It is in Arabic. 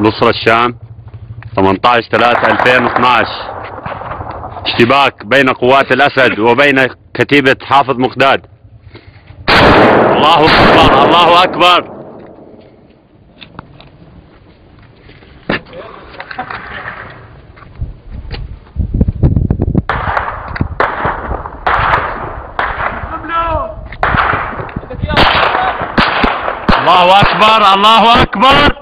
نصر الشام 18 3 2012 اشتباك بين قوات الأسد وبين كتيبة حافظ مقداد. الله أكبر الله أكبر. الله أكبر الله أكبر.